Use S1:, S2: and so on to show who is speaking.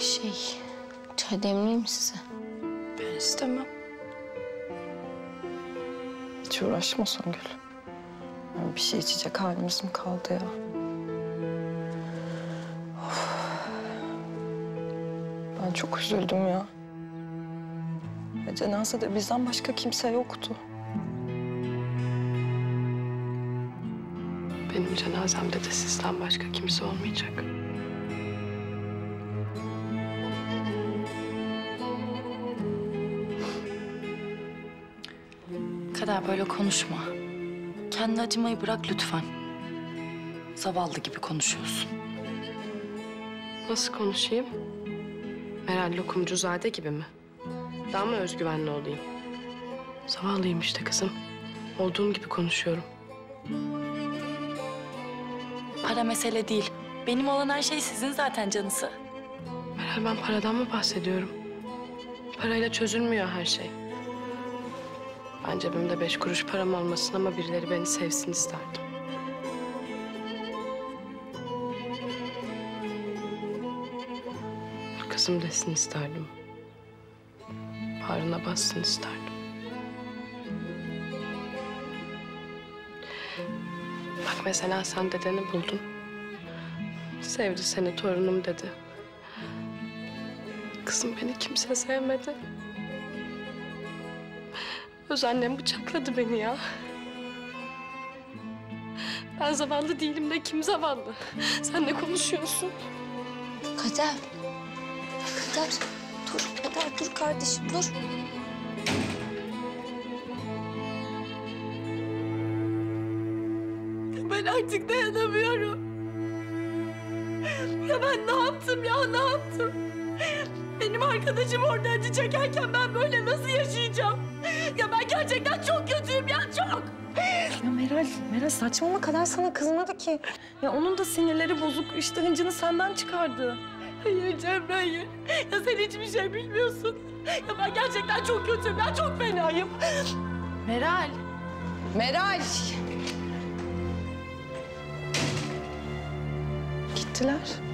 S1: Şey, çay demleyeyim size?
S2: Ben istemem.
S3: Hiç uğraşma Songül. Yani bir şey içecek halimiz mi kaldı ya? Of. Ben çok üzüldüm ya. Ve cenazede bizden başka kimse yoktu.
S2: Benim cenazemde de sizden başka kimse olmayacak.
S4: Kader böyle konuşma. Kendi acımayı bırak lütfen. Zavallı gibi konuşuyorsun.
S2: Nasıl konuşayım? Meral Lokumcuzade gibi mi? Daha mı özgüvenli olayım? Zavallıyım işte kızım. Olduğum gibi konuşuyorum.
S4: Para mesele değil. Benim olan her şey sizin zaten canısı.
S2: Meral ben paradan mı bahsediyorum? Parayla çözülmüyor her şey. Ben cebimde beş kuruş param olmasın ama birileri beni sevsin isterdim. Kızım desin isterdim. Bağrına bassın isterdim. Mesela sen dedeni buldun. Sevdi seni torunum dedi. Kızım beni kimse sevmedi. Öz annem bıçakladı beni ya. Ben zavallı değilim de kim zavallı? Sen ne konuşuyorsun?
S1: Kader. Kader. Dur Kader dur kardeşim dur.
S4: Ben artık dayanamıyorum. Ya ben ne yaptım ya ne yaptım? Benim arkadaşım orada acı çekerken ben böyle nasıl yaşayacağım? Ya ben gerçekten çok kötüyüm ya çok.
S3: Ya Meral, Meral saçmalama kadar sana kızmadı ki. Ya onun da sinirleri bozuk. İşte hıncını senden çıkardı.
S4: Hayır Cemre hayır. Ya sen hiçbir şey bilmiyorsun. Ya ben gerçekten çok kötüyüm ya çok fenayım. Meral.
S3: Meral! Gittiler.